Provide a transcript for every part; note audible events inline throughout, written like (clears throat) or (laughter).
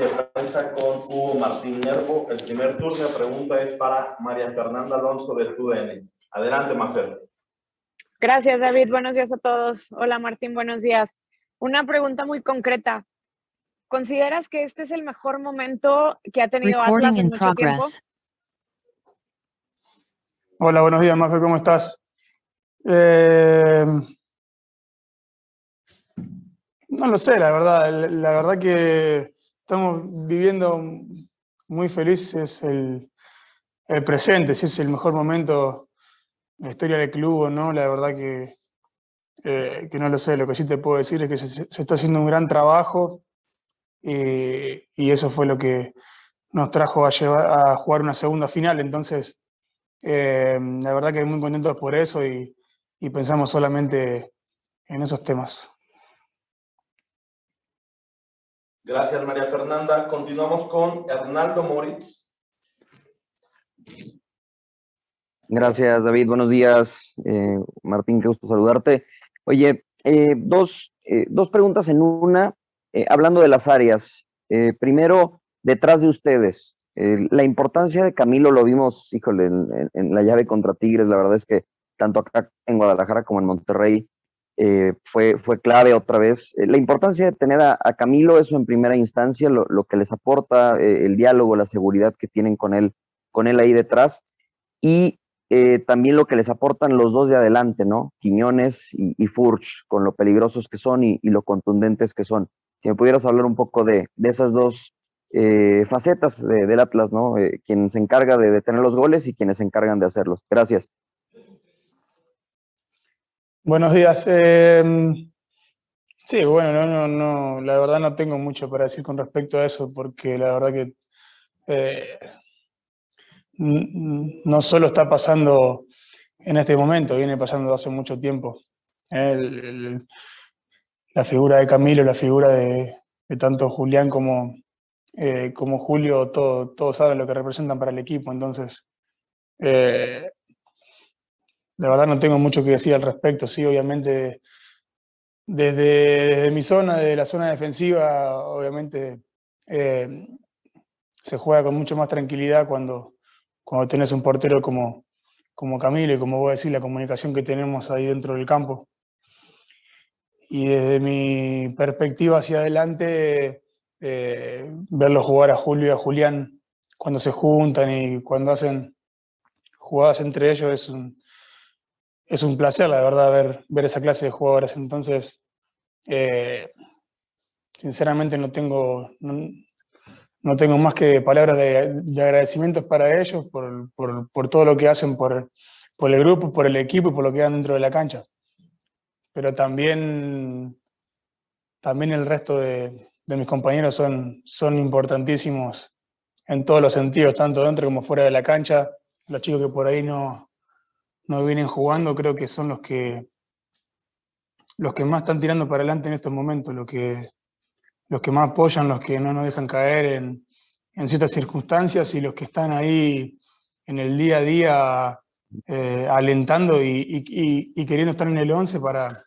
de prensa con Hugo Martín Nervo. El primer turno de pregunta es para María Fernanda Alonso del TUDN. Adelante, Mafer. Gracias, David. Buenos días a todos. Hola, Martín. Buenos días. Una pregunta muy concreta. ¿Consideras que este es el mejor momento que ha tenido Atlas en mucho tiempo? Hola, buenos días, Mafer. ¿Cómo estás? Eh, no lo sé, la verdad. La verdad que estamos viviendo muy felices el, el presente, si es el mejor momento en la historia del club o no, la verdad que, eh, que no lo sé. Lo que sí te puedo decir es que se, está haciendo un gran trabajo y, eso fue lo que nos trajo a, llevar, a jugar una segunda final. Entonces, eh, la verdad que muy contentos por eso y, y pensamos solamente en esos temas. Gracias, María Fernanda. Continuamos con Hernaldo Moritz. Gracias, David. Buenos días. Eh, Martín, qué gusto saludarte. Oye, eh, dos, eh, dos, preguntas en una. hablando de las áreas. primero, detrás de ustedes. la importancia de Camilo lo vimos, híjole, en, la llave contra Tigres. La verdad es que tanto acá en Guadalajara como en Monterrey eh, fue, fue clave otra vez. Eh, la importancia de tener a, Camilo, eso en primera instancia, lo, que les aporta eh, el diálogo, la seguridad que tienen con él, con él ahí detrás, y también lo que les aportan los dos de adelante, ¿no? Quiñones y, Furch, con lo peligrosos que son y, lo contundentes que son. Si me pudieras hablar un poco de, esas dos facetas del Atlas, ¿no? quien se encarga de detener los goles y quienes se encargan de hacerlos. Gracias. Buenos días. Em, sí, bueno, no, no, no, la verdad no tengo mucho para decir con respecto a eso, porque la verdad que eh, no solo está pasando en este momento, viene pasando hace mucho tiempo. la figura de Camilo, la figura de, tanto Julián como, eh, como Julio, todo, todos saben lo que representan para el equipo, entonces eh, la verdad no tengo mucho que decir al respecto. Sí, obviamente desde, mi zona, de la zona defensiva, obviamente eh, se juega con mucho más tranquilidad cuando, cuando tenés un portero como, como Camilo y como voy a decir, la comunicación que tenemos ahí dentro del campo. Y desde mi perspectiva hacia adelante, eh, verlo jugar a Julio y a Julián cuando se juntan y cuando hacen jugadas entre ellos es un, es un placer, la verdad, ver, ver esa clase de jugadores. Entonces, eh, sinceramente no tengo, no, tengo más que palabras de, de agradecimientos para ellos por, por, todo lo que hacen por, por el grupo, por el equipo y por lo que dan dentro de la cancha. Pero también, también el resto de, de mis compañeros son, son importantísimos en todos los sentidos, tanto dentro como fuera de la cancha. Los chicos que por ahí no, no vienen jugando, creo que son los que los que más están tirando para adelante en estos momentos, los que, los que más apoyan, los que no nos dejan caer en, ciertas circunstancias y los que están ahí en el día a día eh, alentando y, queriendo estar en el 11 para,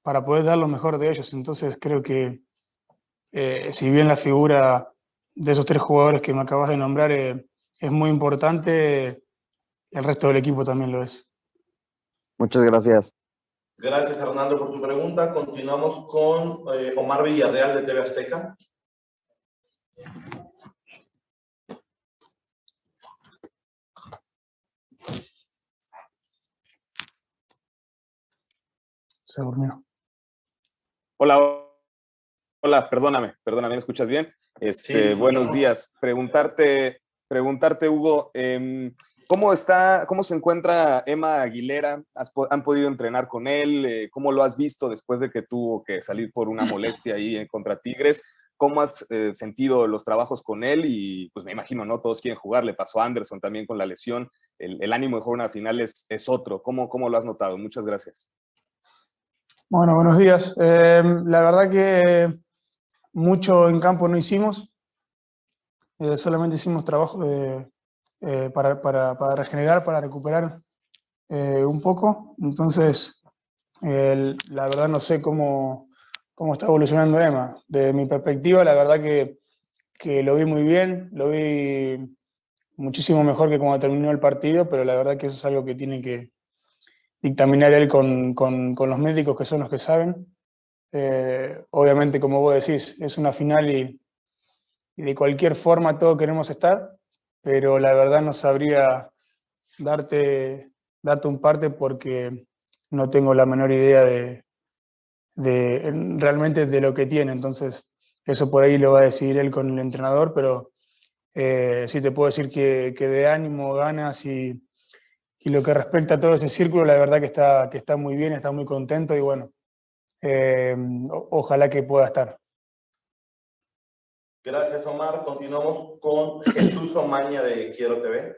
para poder dar lo mejor de ellos. Entonces creo que eh, si bien la figura de esos tres jugadores que me acabas de nombrar eh, es muy importante, el resto del equipo también lo es. Muchas gracias. Gracias, Hernando, por tu pregunta. Continuamos con eh, Omar Villarreal de TV Azteca. Se durmió. Hola, hola, perdóname, perdóname, ¿me escuchas bien? Este, buenos días. Preguntarte, preguntarte, Hugo, eh, ¿Cómo está, cómo se encuentra Emma Aguilera? ¿Han podido entrenar con él? Eh, ¿Cómo lo has visto después de que tuvo que salir por una molestia ahí contra Tigres? ¿Cómo has eh, sentido los trabajos con él? Y pues me imagino, ¿no? Todos quieren jugar, le pasó a Anderson también con la lesión. El, ánimo de jugar una final es, es otro. ¿Cómo, ¿Cómo, lo has notado? Muchas gracias. Bueno, buenos días. Em, la verdad que mucho en campo no hicimos. Eh, solamente hicimos trabajo de, eh, para, para, para, regenerar, para recuperar eh, un poco. Entonces, la verdad no sé cómo, cómo está evolucionando Emma. De mi perspectiva, la verdad que que lo vi muy bien, lo vi muchísimo mejor que cuando terminó el partido, pero la verdad que eso es algo que tiene que dictaminar él con, con, con los médicos que son los que saben. Eh, obviamente, como vos decís, es una final y, y, de cualquier forma todos queremos estar, pero la verdad no sabría darte, darte un parte porque no tengo la menor idea de, de realmente de lo que tiene. Entonces, eso por ahí lo va a decidir él con el entrenador, pero eh, sí te puedo decir que, que de ánimo, ganas y, y, lo que respecta a todo ese círculo, la verdad que está, que está muy bien, está muy contento y bueno, eh, ojalá que pueda estar. Gracias, Omar. Continuamos con Jesús Omaña de Quiero TV.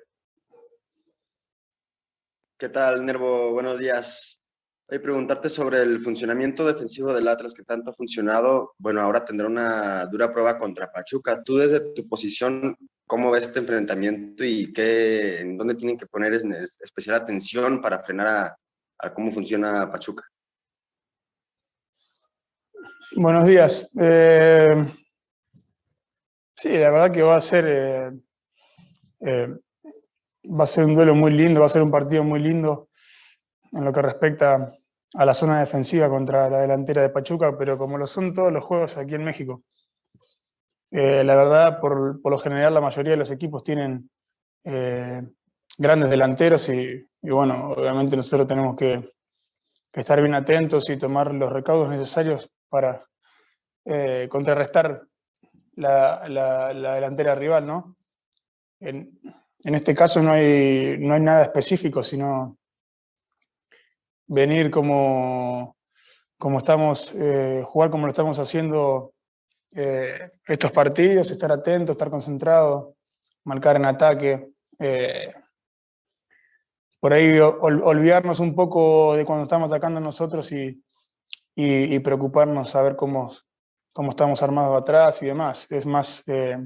¿Qué tal, Nervo? Buenos días. Voy a preguntarte sobre el funcionamiento defensivo del Atlas que tanto ha funcionado. Bueno, ahora tendrá una dura prueba contra Pachuca. Tú desde tu posición, ¿cómo ves este enfrentamiento y qué, en dónde tienen que poner especial atención para frenar a, a cómo funciona Pachuca? Buenos días. Eh, sí, la verdad que va a ser eh, eh, va a ser un duelo muy lindo, va a ser un partido muy lindo en lo que respecta a la zona defensiva contra la delantera de Pachuca, pero como lo son todos los juegos aquí en México. Eh, la verdad, por, por, lo general, la mayoría de los equipos tienen grandes delanteros y, bueno, obviamente nosotros tenemos que, estar bien atentos y tomar los recaudos necesarios para contrarrestar la, la, la, delantera rival, ¿no? En, en este caso no hay, no hay nada específico, sino venir como, como estamos, eh, jugar como lo estamos haciendo eh, estos partidos, estar atento, estar concentrado, marcar en ataque. Eh, por ahí ol, olvidarnos un poco de cuando estamos atacando nosotros y, y, y, preocuparnos a ver cómo, cómo estamos armados atrás y demás. Es más eh,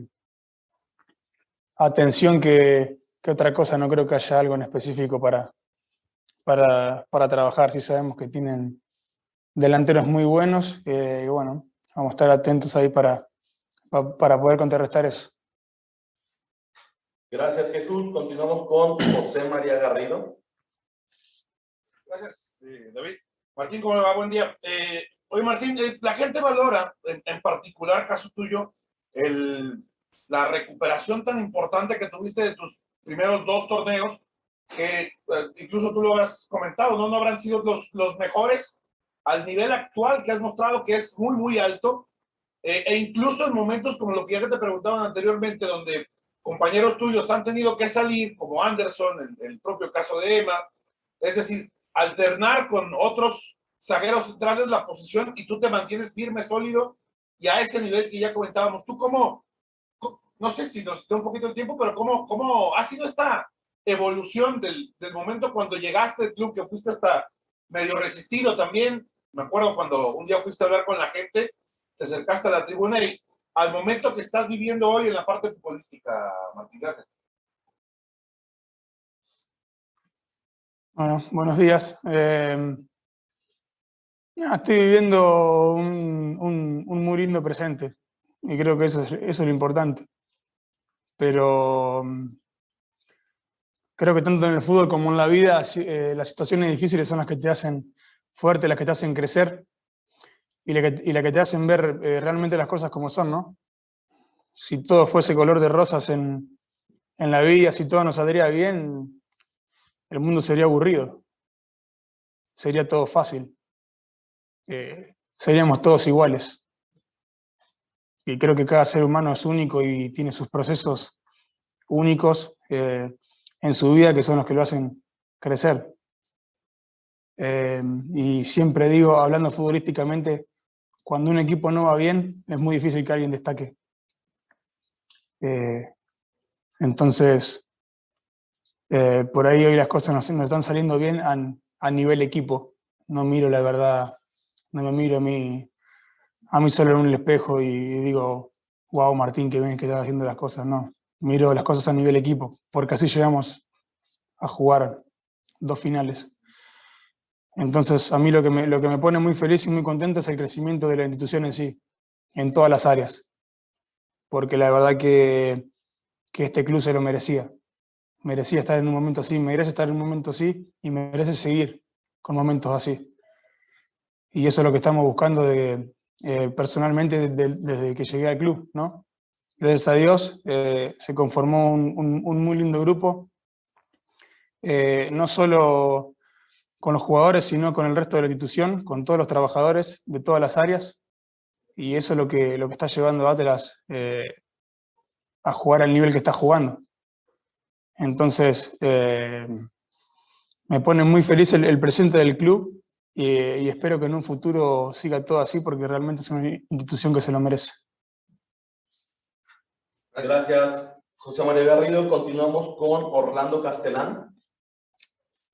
atención que, que otra cosa, no creo que haya algo en específico para, para, para trabajar. Sí sabemos que tienen delanteros muy buenos eh, y bueno, vamos a estar atentos ahí para, para, para poder contrarrestar eso. Gracias Jesús. Continuamos con José María Garrido. Gracias, eh, David. Martín, ¿cómo le va? Buen día. Eh, oye, Martín, eh, la gente valora, en, en, particular, caso tuyo, el, la recuperación tan importante que tuviste de tus primeros dos torneos, que eh, incluso tú lo has comentado, ¿no? no habrán sido los, los mejores al nivel actual que has mostrado, que es muy, muy alto, eh, e incluso en momentos como lo que ya te preguntaban anteriormente, donde compañeros tuyos han tenido que salir, como Anderson, el, el propio caso de Emma, es decir, alternar con otros zagueros centrales la posición y tú te mantienes firme, sólido y a ese nivel que ya comentábamos. ¿Tú cómo, no sé si nos da un poquito de tiempo, pero cómo, cómo ha sido esta evolución del, del momento cuando llegaste al club, que fuiste hasta medio resistido también? Me acuerdo cuando un día fuiste a hablar con la gente, te acercaste a la tribuna y al momento que estás viviendo hoy en la parte futbolística, Martín, gracias. Bueno, buenos días. Eh, estoy viviendo un, un, un, muy lindo presente y creo que eso es, eso es lo importante. Pero creo que tanto en el fútbol como en la vida, eh, las situaciones difíciles son las que te hacen fuerte, las que te hacen crecer y las que, la que te hacen ver eh, realmente las cosas como son, ¿no? Si todo fuese color de rosas en, en la vida, si todo nos saldría bien, el mundo sería aburrido, sería todo fácil, eh, seríamos todos iguales. Y creo que cada ser humano es único y tiene sus procesos únicos eh, en su vida que son los que lo hacen crecer. Eh, y siempre digo, hablando futbolísticamente, cuando un equipo no va bien, es muy difícil que alguien destaque. Entonces, por ahí hoy las cosas nos, están saliendo bien a, nivel equipo. No miro la verdad, no me miro a mí, a mí solo en un espejo y digo, wow, Martín, qué bien que estás haciendo las cosas. No, miro las cosas a nivel equipo, porque así llegamos a jugar dos finales. Entonces, a mí lo que, me, lo que me pone muy feliz y muy contento es el crecimiento de la institución en sí, en todas las áreas. porque la verdad que, que este club se lo merecía. Merecía estar en un momento así, merece estar en un momento así y merece seguir con momentos así. Y eso es lo que estamos buscando eh, personalmente desde que llegué al club, ¿no? Gracias a Dios eh, se conformó un, un, muy lindo grupo, eh, no solo con los jugadores, sino con el resto de la institución, con todos los trabajadores de todas las áreas, y eso es lo que, lo que está llevando a Atlas a jugar al nivel que está jugando. Entonces, me pone muy feliz el, el presente del club y, espero que en un futuro siga todo así porque realmente es una institución que se lo merece. Gracias, José María Garrido. Continuamos con Orlando Castellán.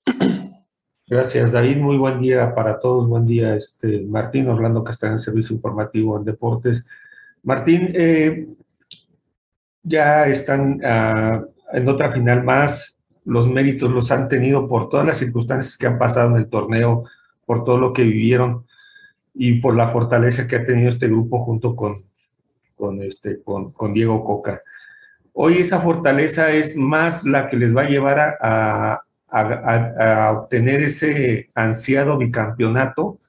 (clears throat) Gracias, David. Muy buen día para todos. Buen día, este, Martín Orlando Castellán, Servicio Informativo en Deportes. Martín, eh, ya están ah, en otra final más. Los méritos los han tenido por todas las circunstancias que han pasado en el torneo por todo lo que vivieron y por la fortaleza que ha tenido este grupo junto con, con, este, con, Diego Coca. Hoy esa fortaleza es más la que les va a llevar a, a, obtener ese ansiado bicampeonato,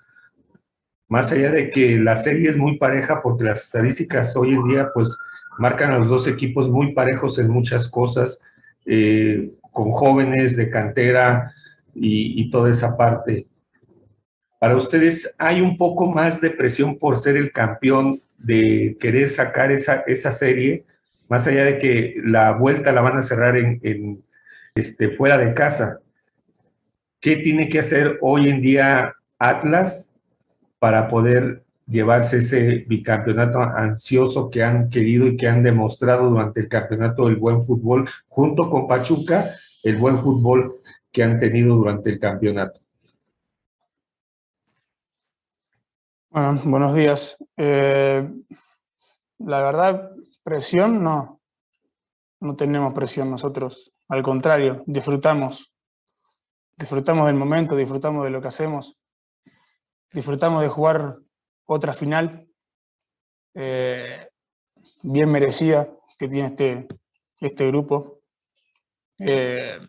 más allá de que la serie es muy pareja, porque las estadísticas hoy en día pues marcan a los dos equipos muy parejos en muchas cosas, eh, con jóvenes de cantera y toda esa parte para ustedes hay un poco más de presión por ser el campeón, de querer sacar esa, esa serie, más allá de que la vuelta la van a cerrar en, este, fuera de casa. ¿Qué tiene que hacer hoy en día Atlas para poder llevarse ese bicampeonato ansioso que han querido y que han demostrado durante el campeonato del buen fútbol, junto con Pachuca, el buen fútbol que han tenido durante el campeonato? Bueno, buenos días. Eh, la verdad, presión no. No tenemos presión nosotros. Al contrario, disfrutamos. Disfrutamos del momento, disfrutamos de lo que hacemos. Disfrutamos de jugar otra final eh, bien merecida que tiene este, este grupo. Eh,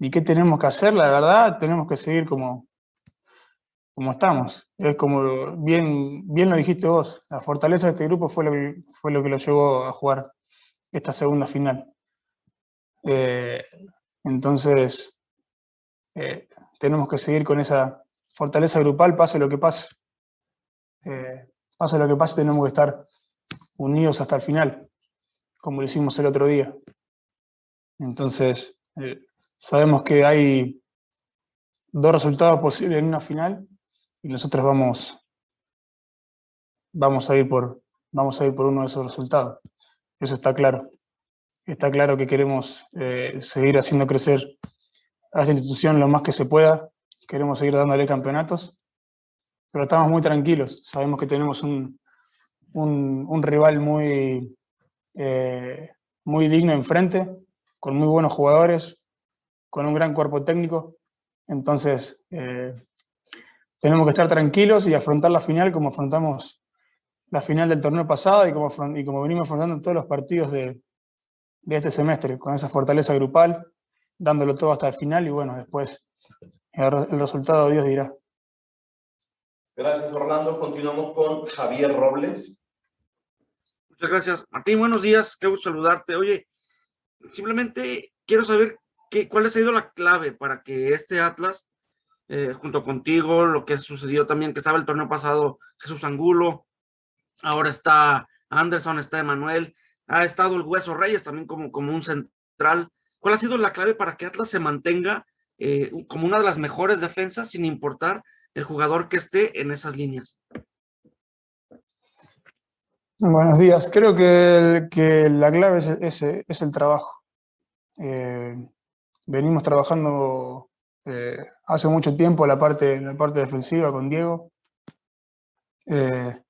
¿Y qué tenemos que hacer? La verdad, tenemos que seguir como, como estamos. Es como bien, bien lo dijiste vos, la fortaleza de este grupo fue lo que, fue lo, que lo llevó a jugar esta segunda final. Eh, entonces, eh, tenemos que seguir con esa fortaleza grupal, pase lo que pase. Eh, pase lo que pase, tenemos que estar unidos hasta el final, como lo hicimos el otro día. Entonces, sabemos que hay dos resultados posibles en una final y nosotros vamos, vamos, a ir por, vamos a ir por uno de esos resultados. Eso está claro. Está claro que queremos eh, seguir haciendo crecer a esta institución lo más que se pueda. Queremos seguir dándole campeonatos, pero estamos muy tranquilos. Sabemos que tenemos un, un, rival muy, eh, muy digno enfrente, con muy buenos jugadores, con un gran cuerpo técnico. Entonces, eh, tenemos que estar tranquilos y afrontar la final como afrontamos la final del torneo pasado y como, y como venimos afrontando todos los partidos de, de este semestre, con esa fortaleza grupal, dándolo todo hasta el final y bueno, después el, resultado Dios dirá. Gracias, Orlando. Continuamos con Javier Robles. Muchas gracias. Martín, buenos días. Qué gusto saludarte. Oye, simplemente quiero saber qué, cuál ha sido la clave para que este Atlas eh, junto contigo, lo que sucedió también, que estaba el torneo pasado Jesús Angulo, ahora está Anderson, está Emanuel, ha estado el Hueso Reyes también como, como un central. ¿Cuál ha sido la clave para que Atlas se mantenga eh, como una de las mejores defensas sin importar el jugador que esté en esas líneas? Buenos días. Creo que, que la clave es, es, el trabajo. Eh, venimos trabajando eh, hace mucho tiempo la parte, la parte defensiva con Diego. Eh,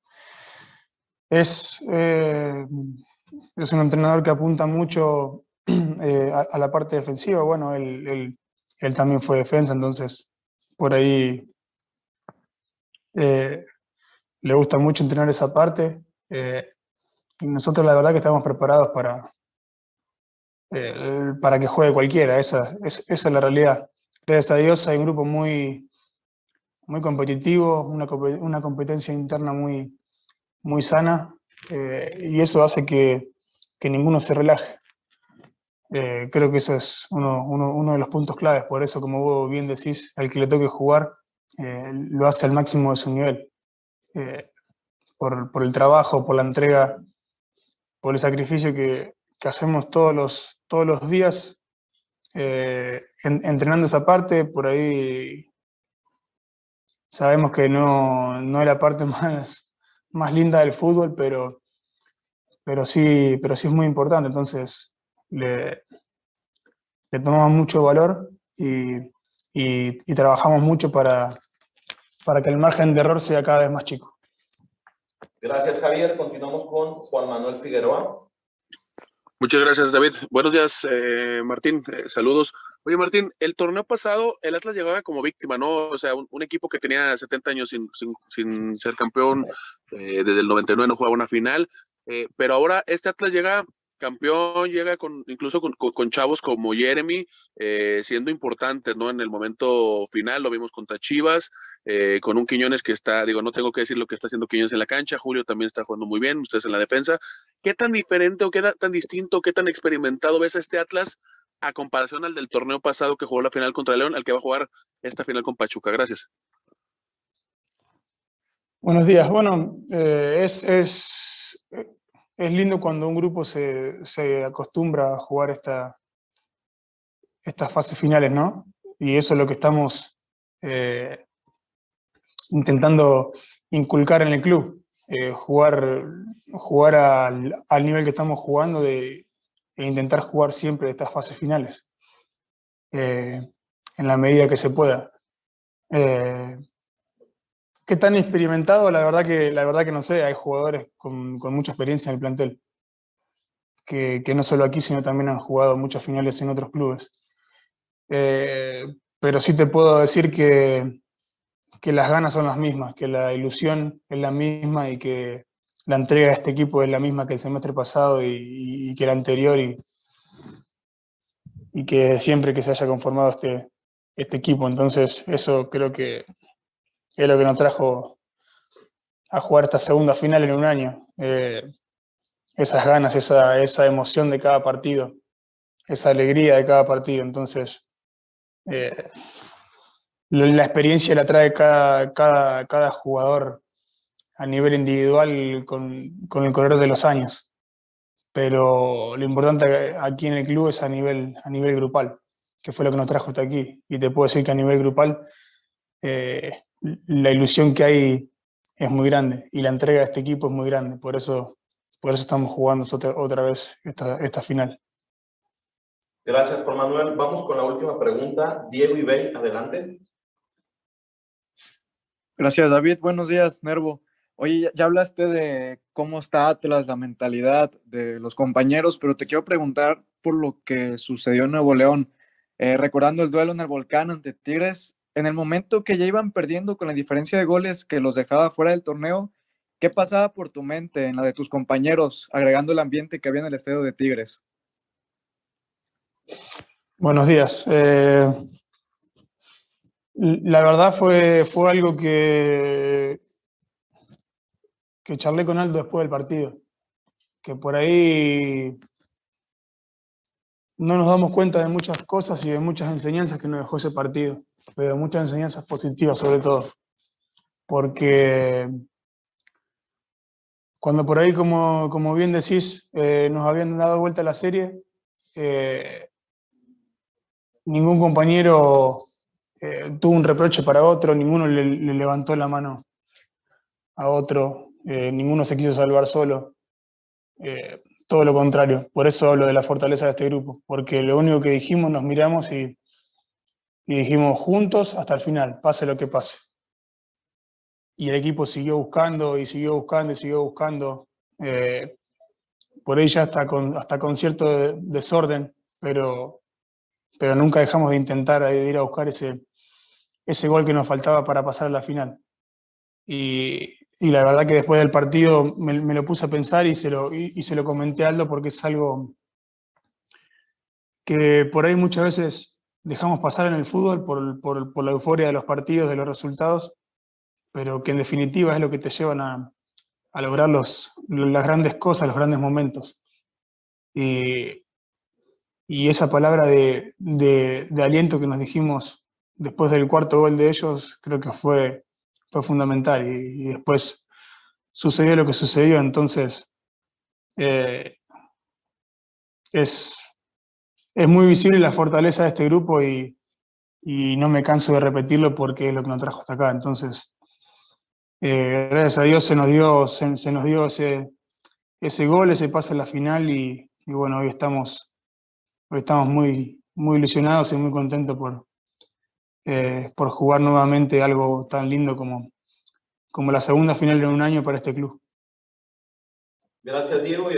es, eh, es un entrenador que apunta mucho (clears throat) a, la parte defensiva. Bueno, él, él, también fue defensa, entonces por ahí le gusta mucho entrenar esa parte. nosotros la verdad que estamos preparados para, para que juegue cualquiera, esa, esa es la realidad. Gracias a Dios hay un grupo muy, muy competitivo, una, una competencia interna muy, muy sana eh, y eso hace que, que ninguno se relaje. Eh, creo que eso es uno, uno, uno, de los puntos claves, por eso como vos bien decís, al que le toque jugar eh, lo hace al máximo de su nivel, por, por, el trabajo, por la entrega, por el sacrificio que, que hacemos todos los, todos los días entrenando esa parte, por ahí sabemos que no, no es la parte (laughs) más, más linda del fútbol, pero, pero, sí, pero sí es muy importante. Entonces, le, le tomamos mucho valor y, y, trabajamos mucho para, para que el margen de error sea cada vez más chico. Gracias, Javier. Continuamos con Juan Manuel Figueroa. Muchas gracias, David. Buenos días, eh, Martín. Eh, saludos. Oye, Martín, el torneo pasado el Atlas llegaba como víctima, ¿no? O sea, un, equipo que tenía 70 años sin, sin, ser campeón, eh, desde el 99 no jugaba una final, eh, pero ahora este Atlas llega campeón, llega con incluso con, chavos como Jeremy, eh, siendo importantes, ¿no? En el momento final lo vimos contra Chivas, con un Quiñones que está, digo, no tengo que decir lo que está haciendo Quiñones en la cancha, Julio también está jugando muy bien, ustedes en la defensa. ¿Qué tan diferente o qué tan distinto, qué tan experimentado ves a este Atlas? a comparación al del torneo pasado que jugó la final contra León, al que va a jugar esta final con Pachuca. Gracias. Buenos días. Bueno, eh, es, es, es, lindo cuando un grupo se, se acostumbra a jugar esta, estas fases finales, ¿no? Y eso es lo que estamos eh, intentando inculcar en el club. Eh, jugar jugar al, al, nivel que estamos jugando de, e intentar jugar siempre estas fases finales, eh, en la medida que se pueda. Eh, ¿Qué tan experimentado? La verdad que, la verdad que no sé, hay jugadores con, mucha experiencia en el plantel, que, que, no solo aquí, sino también han jugado muchas finales en otros clubes. Pero sí te puedo decir que, que las ganas son las mismas, que la ilusión es la misma y que la entrega de este equipo es la misma que el semestre pasado y, que el anterior y, y, que siempre que se haya conformado este, este equipo. Entonces eso creo que es lo que nos trajo a jugar esta segunda final en un año. Eh, esas ganas, esa, esa, emoción de cada partido, esa alegría de cada partido. Entonces, eh, la experiencia la trae cada, cada, cada jugador a nivel individual con, con, el correr de los años. Pero lo importante aquí en el club es a nivel, a nivel grupal, que fue lo que nos trajo hasta aquí. Y te puedo decir que a nivel grupal eh, la ilusión que hay es muy grande y la entrega de este equipo es muy grande. Por eso, por eso estamos jugando otra, otra vez esta, esta final. Gracias, Juan Manuel. Vamos con la última pregunta. Diego Ibey, adelante. Gracias, David. Buenos días, Nervo. Oye, ya hablaste de cómo está Atlas, la mentalidad de los compañeros, pero te quiero preguntar por lo que sucedió en Nuevo León. Eh, recordando el duelo en el volcán ante Tigres, en el momento que ya iban perdiendo con la diferencia de goles que los dejaba fuera del torneo, ¿qué pasaba por tu mente en la de tus compañeros, agregando el ambiente que había en el estadio de Tigres? Buenos días. Eh, la verdad fue, fue algo que que charlé con Aldo después del partido, que por ahí no nos damos cuenta de muchas cosas y de muchas enseñanzas que nos dejó ese partido, pero muchas enseñanzas positivas sobre todo, porque cuando por ahí, como, como bien decís, eh, nos habían dado vuelta la serie, eh, ningún compañero eh, tuvo un reproche para otro, ninguno le, le levantó la mano a otro eh, ninguno se quiso salvar solo, eh, todo lo contrario. Por eso hablo de la fortaleza de este grupo, porque lo único que dijimos, nos miramos y, dijimos juntos hasta el final, pase lo que pase. Y el equipo siguió buscando y siguió buscando y siguió buscando. Por ahí ya hasta con, hasta con cierto desorden, pero, pero nunca dejamos de intentar ir a buscar ese, ese gol que nos faltaba para pasar a la final. Y, la verdad que después del partido me, lo puse a pensar y se lo, y, se lo comenté a Aldo porque es algo que por ahí muchas veces dejamos pasar en el fútbol por, por, por, la euforia de los partidos, de los resultados, pero que en definitiva es lo que te llevan a, a lograr los, las grandes cosas, los grandes momentos. Y, y esa palabra de, de, de, aliento que nos dijimos después del cuarto gol de ellos, creo que fue, fue fundamental. Y, después sucedió lo que sucedió, entonces eh, es, es muy visible la fortaleza de este grupo y, y no me canso de repetirlo porque es lo que nos trajo hasta acá. Entonces, eh, gracias a Dios se nos dio, se, nos dio ese, ese gol, ese pase a la final y, y, bueno, hoy estamos, hoy estamos muy, muy ilusionados y muy contentos por, eh, por jugar nuevamente algo tan lindo como, como la segunda final en un año para este club. Gracias, Diego.